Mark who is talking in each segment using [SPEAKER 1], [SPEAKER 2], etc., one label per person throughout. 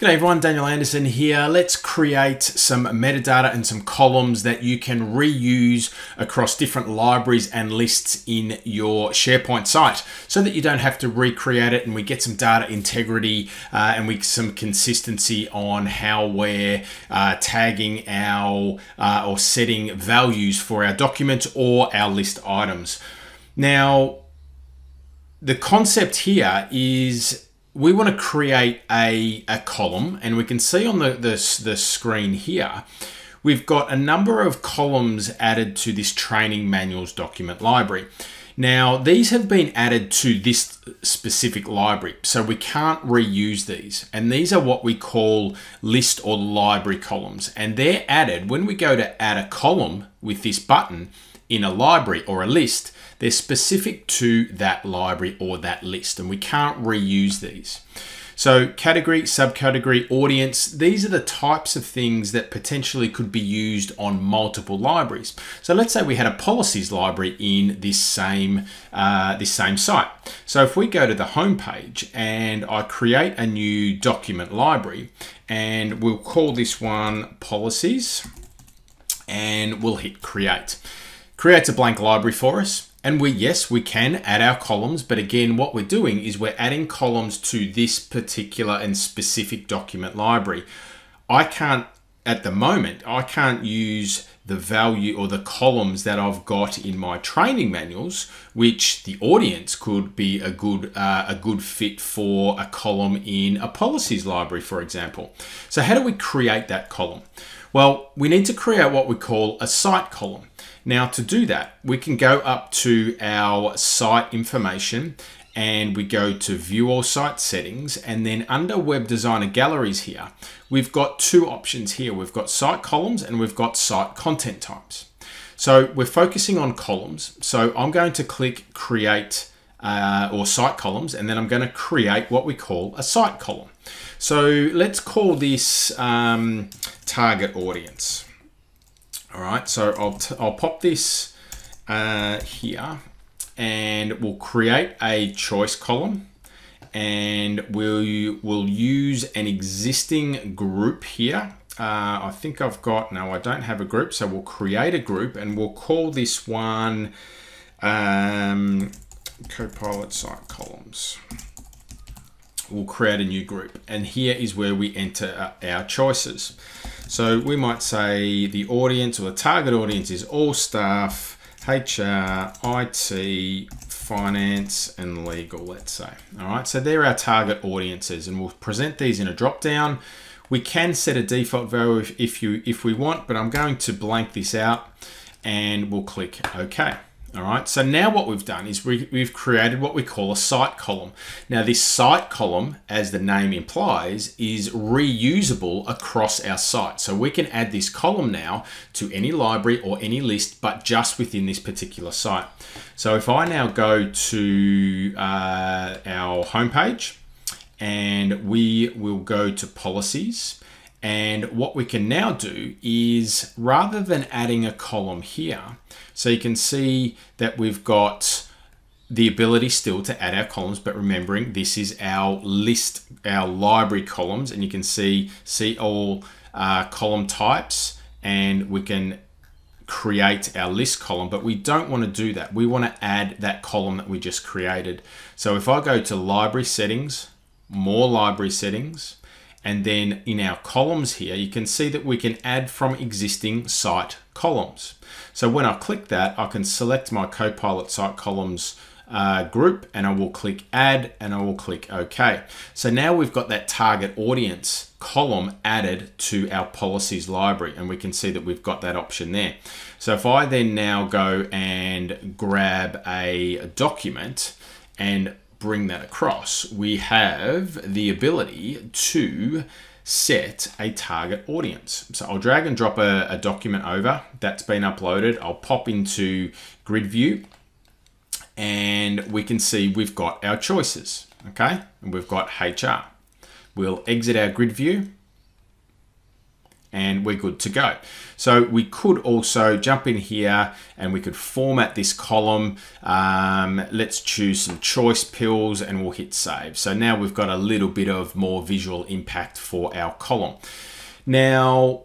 [SPEAKER 1] G'day everyone, Daniel Anderson here. Let's create some metadata and some columns that you can reuse across different libraries and lists in your SharePoint site so that you don't have to recreate it and we get some data integrity uh, and we some consistency on how we're uh, tagging our uh, or setting values for our documents or our list items. Now, the concept here is we want to create a, a column and we can see on the, the, the screen here, we've got a number of columns added to this training manuals document library. Now, these have been added to this specific library, so we can't reuse these. And these are what we call list or library columns. And they're added when we go to add a column with this button in a library or a list, they're specific to that library or that list, and we can't reuse these. So category, subcategory, audience, these are the types of things that potentially could be used on multiple libraries. So let's say we had a policies library in this same, uh, this same site. So if we go to the home page and I create a new document library and we'll call this one policies and we'll hit create. Creates a blank library for us. And we, yes, we can add our columns, but again, what we're doing is we're adding columns to this particular and specific document library. I can't, at the moment, I can't use the value or the columns that I've got in my training manuals, which the audience could be a good uh, a good fit for a column in a policies library, for example. So how do we create that column? Well, we need to create what we call a site column. Now to do that, we can go up to our site information and we go to view all site settings and then under web designer galleries here, we've got two options here. We've got site columns and we've got site content types. So we're focusing on columns. So I'm going to click create uh, or site columns and then I'm going to create what we call a site column. So let's call this um, target audience. All right, so I'll, I'll pop this uh, here and we'll create a choice column and we'll, we'll use an existing group here. Uh, I think I've got, no, I don't have a group. So we'll create a group and we'll call this one um, Copilot site columns. We'll create a new group and here is where we enter our choices. So we might say the audience or the target audience is all staff, HR, IT, finance, and legal, let's say. All right, so they're our target audiences and we'll present these in a drop down. We can set a default value if, if, you, if we want, but I'm going to blank this out and we'll click OK. All right, so now what we've done is we, have created what we call a site column. Now this site column, as the name implies, is reusable across our site. So we can add this column now to any library or any list, but just within this particular site. So if I now go to uh, our homepage and we will go to policies, and what we can now do is rather than adding a column here, so you can see that we've got the ability still to add our columns, but remembering this is our list, our library columns, and you can see, see all uh, column types, and we can create our list column, but we don't want to do that. We want to add that column that we just created. So if I go to library settings, more library settings, and then in our columns here, you can see that we can add from existing site columns. So when I click that, I can select my Copilot site columns uh, group and I will click add and I will click OK. So now we've got that target audience column added to our policies library and we can see that we've got that option there. So if I then now go and grab a document and bring that across, we have the ability to set a target audience. So I'll drag and drop a, a document over that's been uploaded. I'll pop into grid view and we can see we've got our choices, okay? And we've got HR. We'll exit our grid view and we're good to go. So we could also jump in here and we could format this column. Um, let's choose some choice pills and we'll hit save. So now we've got a little bit of more visual impact for our column. Now,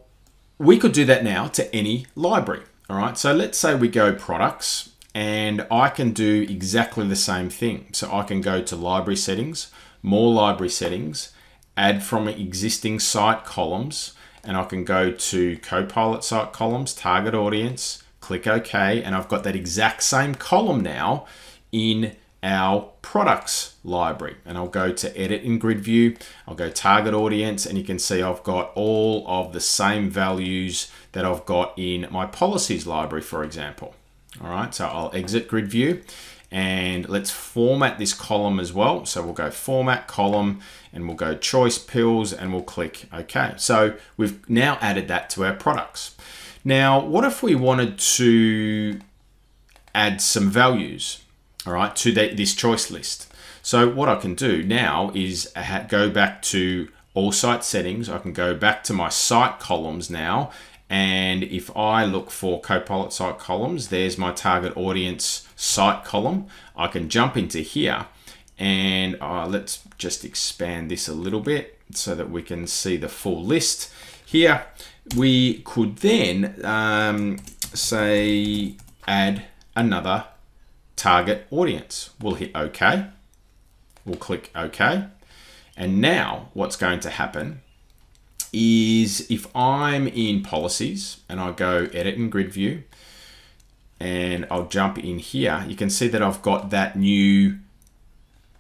[SPEAKER 1] we could do that now to any library. All right, so let's say we go products and I can do exactly the same thing. So I can go to library settings, more library settings, add from existing site columns, and I can go to Copilot site columns, target audience, click OK, and I've got that exact same column now in our products library. And I'll go to edit in grid view, I'll go target audience, and you can see I've got all of the same values that I've got in my policies library, for example. All right, so I'll exit grid view and let's format this column as well. So we'll go format column and we'll go choice pills and we'll click OK. So we've now added that to our products. Now, what if we wanted to add some values, all right, to the, this choice list? So what I can do now is go back to all site settings. I can go back to my site columns now and if I look for Copilot site columns, there's my target audience site column. I can jump into here and uh, let's just expand this a little bit so that we can see the full list. Here, we could then um, say add another target audience. We'll hit OK. We'll click OK. And now what's going to happen is if I'm in policies and I go edit in grid view and I'll jump in here, you can see that I've got that new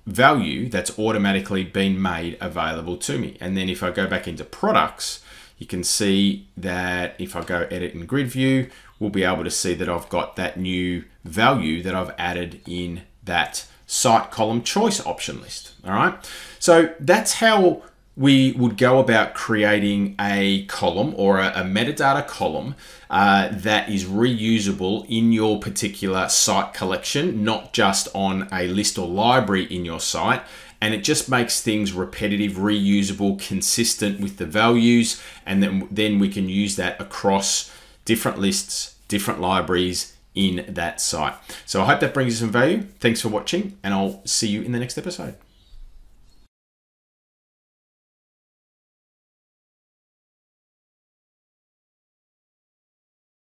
[SPEAKER 1] value that's automatically been made available to me. And then if I go back into products, you can see that if I go edit in grid view, we'll be able to see that I've got that new value that I've added in that site column choice option list. All right. So that's how we would go about creating a column or a, a metadata column uh, that is reusable in your particular site collection, not just on a list or library in your site. And it just makes things repetitive, reusable, consistent with the values. And then, then we can use that across different lists, different libraries in that site. So I hope that brings you some value. Thanks for watching, and I'll see you in the next episode.